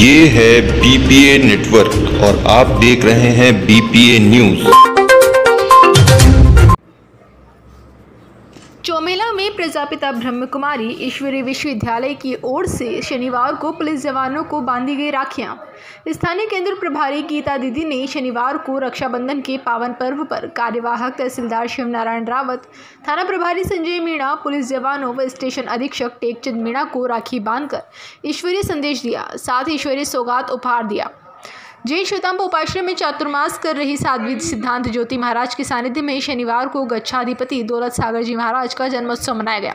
ये है BPA network और आप देख रहे हैं बीपीए न्यूज़ चौमेला में प्रजापिता ब्रह्म कुमारी ईश्वरीय विश्वविद्यालय की ओर से शनिवार को पुलिस जवानों को बांधी गई राखियाँ। स्थानीय केंद्र प्रभारी गीता दीदी ने शनिवार को रक्षाबंधन के पावन पर्व पर कार्यवाहक तहसीलदार शिवनारायण रावत, थाना प्रभारी संजय मीणा, पुलिस जवानों व स्टेशन अधीक्षक टेकचंद मीणा को राखी बांधकर ईश्वरीय संदेश दिया, साथ ईश्वरीय सौगात उपहार दिया। जैन श्वेतांब उपाश्रम में चातुर्मास कर रही साध्वी सिद्धांत ज्योति महाराज के सानिध्य में शनिवार को गच्छाधिपति दौलत सागर जी महाराज का जन्मोत्सव मनाया गया।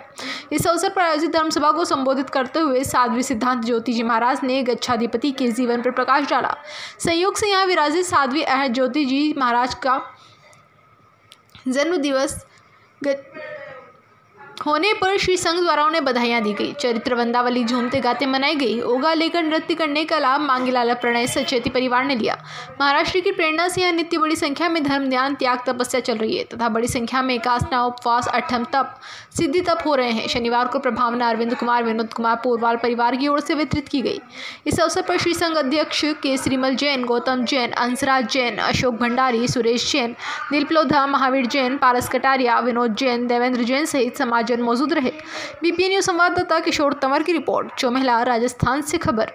इस अवसर पर आयोजित धर्मसभा को संबोधित करते हुए साध्वी सिद्धांत ज्योति जी महाराज ने गच्छाधिपति के जीवन पर प्रकाश डाला। संयोग से यहाँ विराजित साध्वी अहद ज्योति जी महाराज का जन्म दिवस होने पर श्री संघ द्वारा उन्हें बधाइयाँ दी गई। चरित्र वंदावली झूमते गाते मनाई गई। ओगा लेकर नृत्य करने का लाभ मांगीलाल प्रणय सचेती परिवार ने लिया। महाराष्ट्र की प्रेरणा से यहाँ नित्य बड़ी संख्या में धर्म ध्यान त्याग, तपस्या चल रही है तथा बड़ी संख्या में एकासना उपवास, अठम, तप, सिद्धि तप हो रहे हैं। शनिवार को प्रभावना अरविंद कुमार, विनोद कुमार, पोरवाल परिवार की ओर से वितरित की गई। इस अवसर पर श्री संघ अध्यक्ष के श्रीमल जैन, गौतम जैन अंसराज जैन, अशोक भंडारी, सुरेश जैन नीलप्लोधा महावीर जैन, पारस कटारिया, विनोद जैन, देवेंद्र जैन सहित समाज मौजूद रहे। बीपी न्यूज़ संवाददाता किशोर तंवर की रिपोर्ट चौमहला राजस्थान से खबर।